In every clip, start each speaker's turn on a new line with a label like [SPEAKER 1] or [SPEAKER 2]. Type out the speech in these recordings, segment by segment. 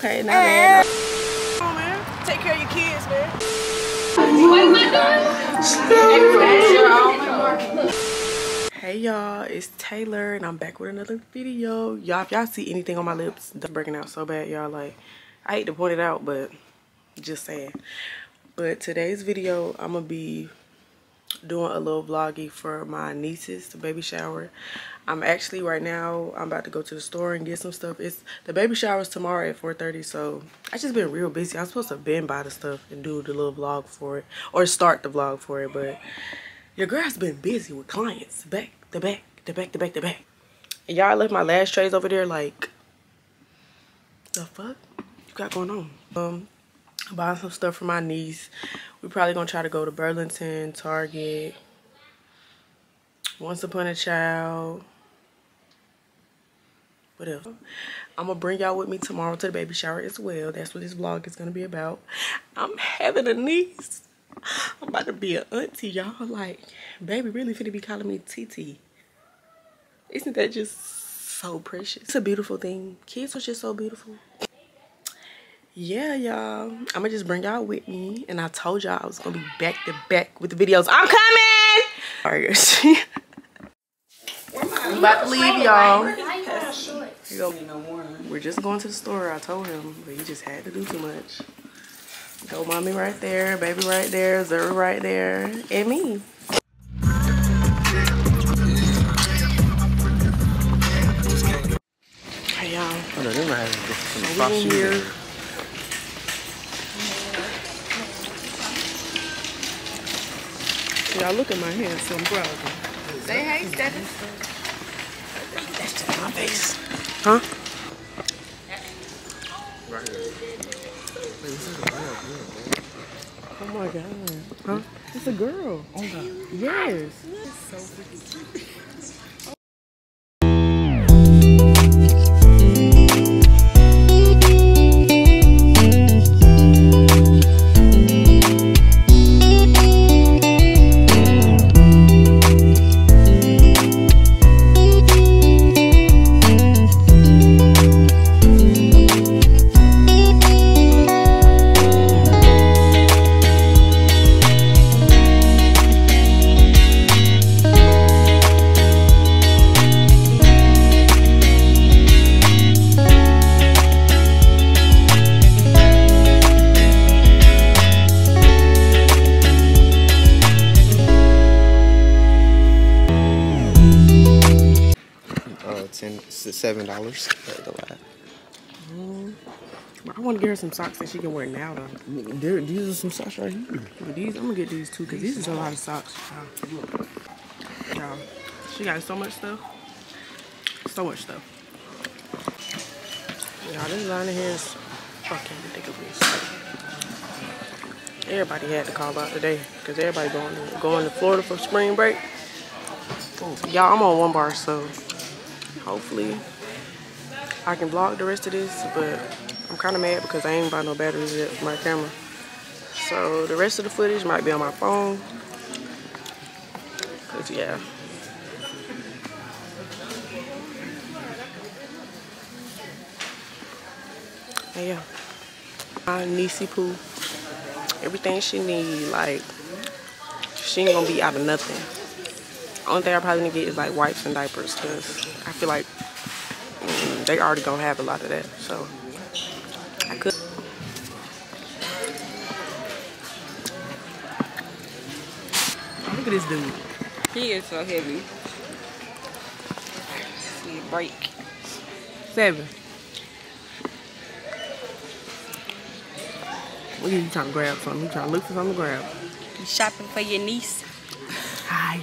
[SPEAKER 1] Okay, now eh. man. Take care of your kids, man. hey y'all. It's taylor and i'm back with another video. Y'all if y'all see anything on my lips they're breaking out so bad y'all. Like i hate to point it out but just saying. But today's video i'm gonna be doing a little vloggy for my nieces the baby shower i'm actually right now i'm about to go to the store and get some stuff it's the baby shower is tomorrow at 4 30 so i just been real busy i'm supposed to been buy the stuff and do the little vlog for it or start the vlog for it but your girl's been busy with clients back to back to back to back to back. And y'all left my last trays over there like, the fuck you got going on? Um, buying some stuff for my niece. We're probably gonna try to go to Burlington, Target, Once Upon a Child. What else? I'm gonna bring y'all with me tomorrow to the baby shower as well. That's what this vlog is gonna be about. I'm having a niece. I'm about to be an auntie, y'all. Like, baby really finna be calling me TT. Isn't that just so precious? It's a beautiful thing. Kids are just so beautiful. Yeah, y'all. I'm gonna just bring y'all with me. And I told y'all I was gonna be back to back with the videos. I'm coming! Sorry, I'm about to leave, y'all. We're just going to the store. I told him, but he just had to do too much. Go mommy right there, baby right there, Zuri right there, and me. Hey y'all.
[SPEAKER 2] Oh, no, they might have some
[SPEAKER 1] So we Y'all look at my hands, so I'm proud of them.
[SPEAKER 3] Say hey, Stephanie.
[SPEAKER 1] That's just my face. Huh?
[SPEAKER 2] Right here. Wait, this is a real girl,
[SPEAKER 1] Oh my god. Huh? It's a girl.
[SPEAKER 2] Oh, God.
[SPEAKER 1] Yes.
[SPEAKER 2] Uh, ten, seven dollars. Mm-hmm.
[SPEAKER 1] I want to get her some socks that she can wear now though.
[SPEAKER 2] There, these are some socks right here.
[SPEAKER 1] But these, I'm gonna get these too because these is a lot of socks. Y'all. Y'all, she got so much stuff. So much stuff. Y'all, this line of hair fucking ridiculous. Everybody had to call out today because everybody going to, going to Florida for spring break. Y'all, I'm on one bar, so hopefully I can vlog the rest of this, but I'm kind of mad because I ain't buy no batteries yet for my camera. So the rest of the footage might be on my phone. Cause yeah. And yeah. My niecey poo. Everything she need, like she ain't gonna be out of nothing. Only thing I probably need to get is like wipes and diapers because I feel like mm, they already gonna have a lot of that. So I could. Look at this dude.
[SPEAKER 3] He is so heavy. See it break.
[SPEAKER 1] Seven. Look at you trying to grab something. You trying to look for something to grab.
[SPEAKER 3] You shopping for your niece?
[SPEAKER 1] Hi.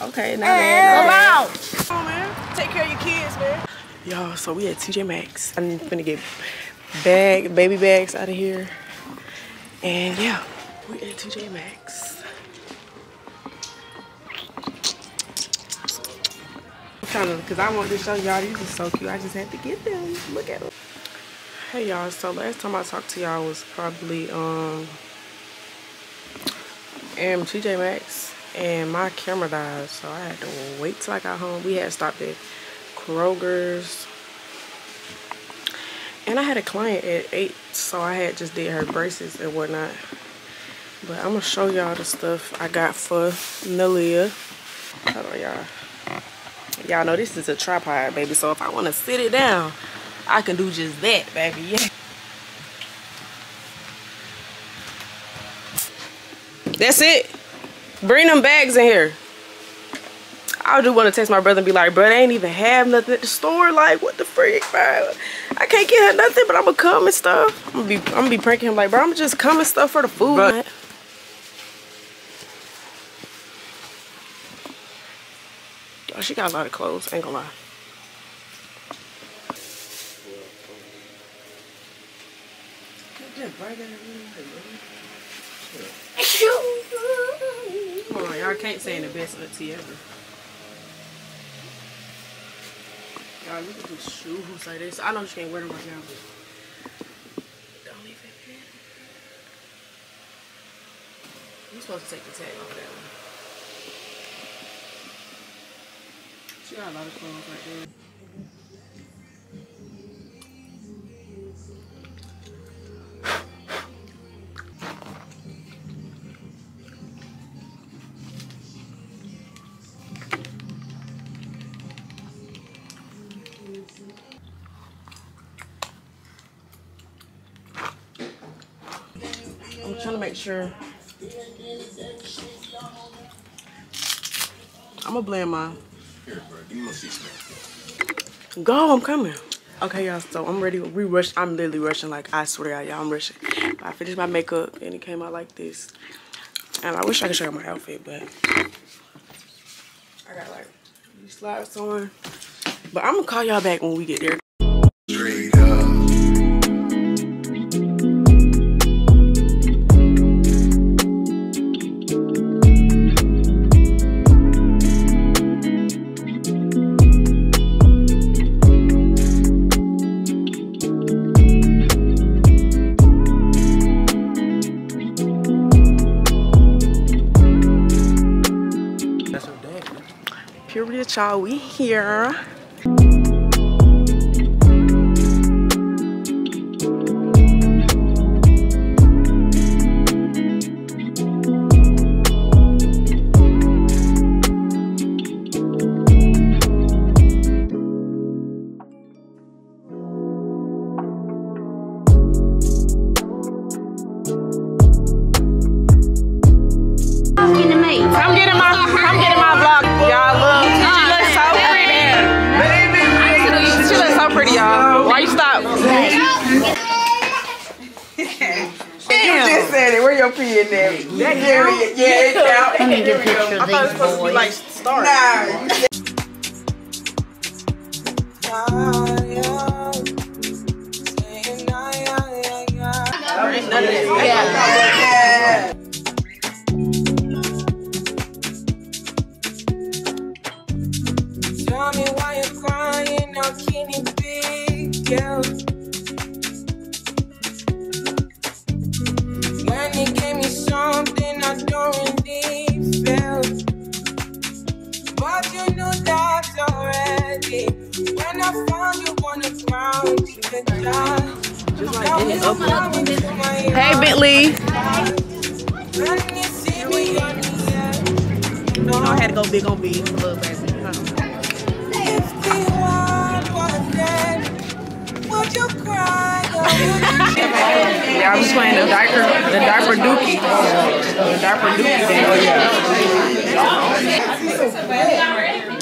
[SPEAKER 1] Okay, now man. Come on, man. Take care of your kids, man. Y'all, so we at TJ Maxx. I'm finna get bag, baby bags out of here. And yeah, we at TJ Maxx. Kind of, cause I want to show y'all these are so cute. I just had to get them. Look at them. Hey y'all, so last time I talked to y'all was probably um in TJ Maxx and my camera died, so I had to wait till I got home. We had stopped at Kroger's. And I had a client at 8, so I had just did her braces and whatnot. But I'm going to show y'all the stuff I got for Nalia. Hold on, y'all. Y'all know this is a tripod, baby. So if I want to sit it down, I can do just that, baby. Yeah. That's it. Bring them bags in here. I do want to text my brother and be like, bro, they ain't even have nothing at the store. Like, what the freak, bro? I can't get her nothing, but I'm gonna come and stuff. I'm gonna be, I'm gonna be pranking him like, bro, I'm just coming stuff for the food. But oh, she got a lot of clothes. Ain't gonna lie. Come on, y'all can't say in the best auntie ever. Y'all these shoes like this. I know she can't wear them right now, but don't even. You supposed to take the tag off that one. She got a lot of clothes right there. I'm trying to make sure. I'm gonna blend mine. Go, I'm coming. Okay, y'all, so I'm ready. We rush. I'm literally rushing. Like, I swear, y'all, I'm rushing. I finished my makeup and it came out like this. And I wish I could show you my outfit, but I got like these slides on. But I'm gonna call y'all back when we get there. Y'all. We here. Just. Where your pee in there? That count? Yeah, it count.
[SPEAKER 4] Let me get a picture
[SPEAKER 1] I
[SPEAKER 4] of
[SPEAKER 1] thought it was
[SPEAKER 4] these
[SPEAKER 1] supposed to be like stars. None Hey, Bentley.
[SPEAKER 5] You see me on the air,
[SPEAKER 1] You know I had to go big on B. Little baby. Huh.
[SPEAKER 5] if the world was dead, would you cry or would you
[SPEAKER 1] Yeah, I was playing the diaper, the diaper dookie. The diaper dookie thing. Oh, yeah.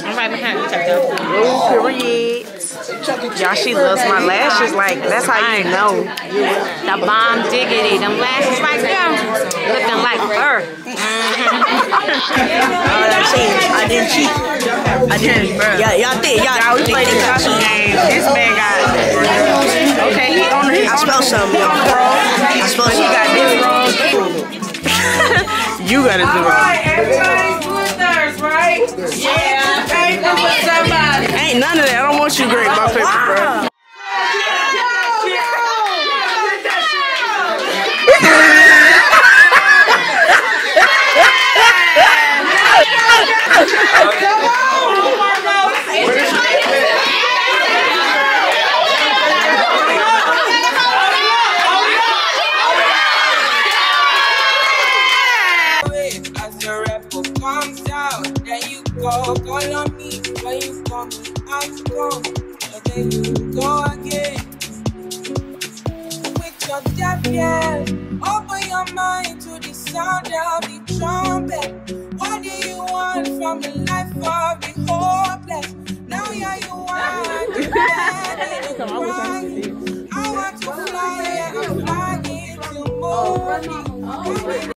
[SPEAKER 3] I'm right behind you,
[SPEAKER 1] period. Y'all, she loves my lashes. Like, that's how you know.
[SPEAKER 3] The bomb diggity. Them lashes right there. Looking like fur.
[SPEAKER 4] I didn't cheat. I didn't. Yeah, y'all did. Y'all,
[SPEAKER 1] Y'all, we played the costume game. This man got. Okay, he on he
[SPEAKER 4] I
[SPEAKER 1] on
[SPEAKER 4] spelled something, y'all. I spelled
[SPEAKER 1] He got this wrong. you got it wrong.
[SPEAKER 5] Everybody's doing theirs, right? Yeah.
[SPEAKER 1] You great my paper, bro.
[SPEAKER 5] Mind to the sound of the trumpet. What do you want from the life of the hopeless? Now yeah, you want to bed the. I want to fly, yeah, I'm flying to move.